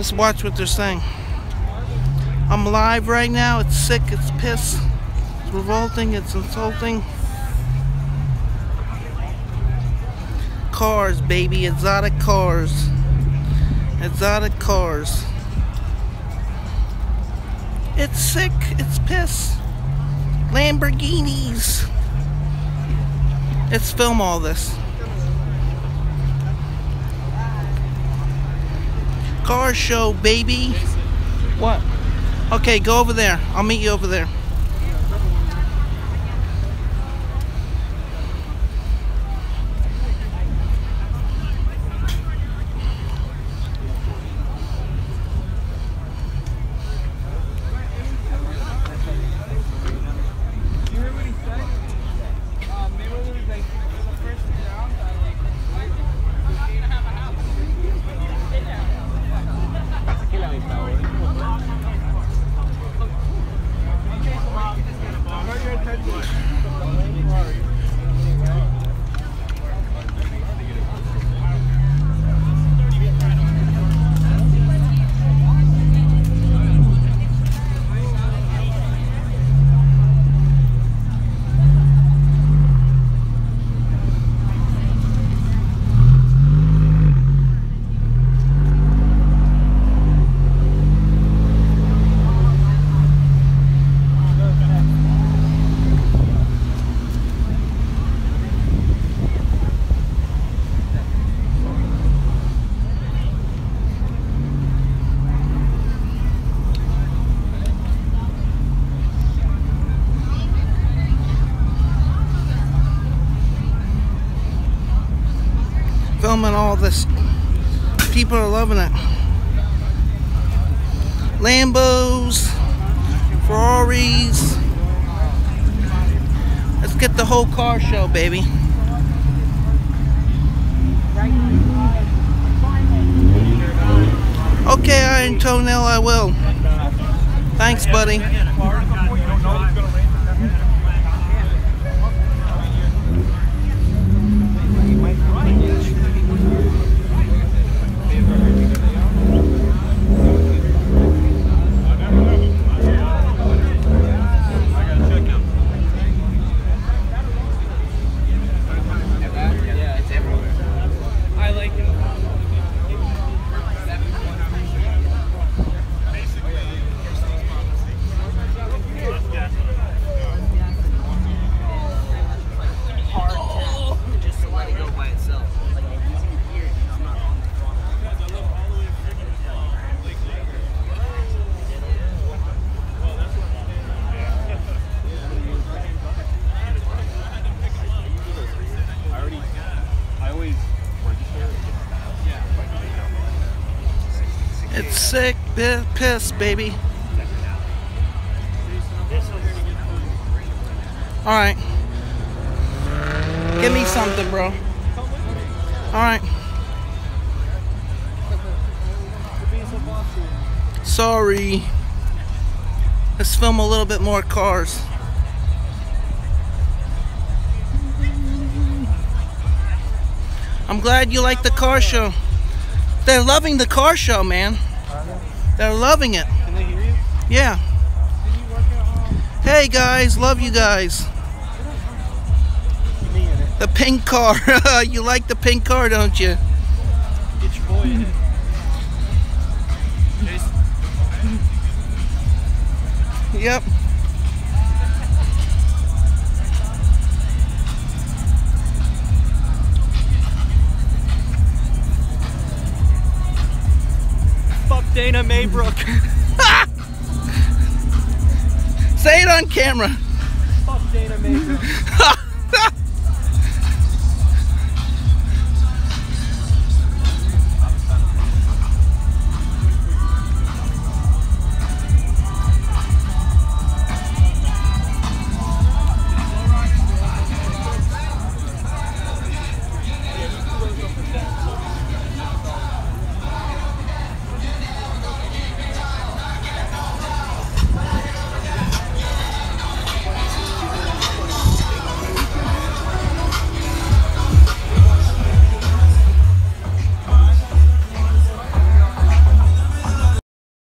Let's watch what they're saying. I'm live right now. It's sick. It's piss. It's revolting. It's insulting. Cars, baby. Exotic cars. Exotic cars. It's sick. It's piss. Lamborghinis. Let's film all this. Car show, baby. What? Okay, go over there. I'll meet you over there. Filming all this. People are loving it. Lambos, Ferraris. Let's get the whole car show, baby. Okay, Toenail, I will. Thanks, buddy. just to let it go by itself. Like it's easy to hear it. I'm not on the throttle. I already, I always register. It's sick, pi- piss, baby. Alright. Give me something, bro. Alright. Sorry. Let's film a little bit more cars. I'm glad you like the car show. They're loving the car show, man. They're loving it. Can they hear you? Yeah. Hey guys, love you guys. Me in it. The pink car. you like the pink car, don't you? Get your boy in it. Jason. Yep. Dana Maybrook. Say it on camera. Fuck Dana Maybrook.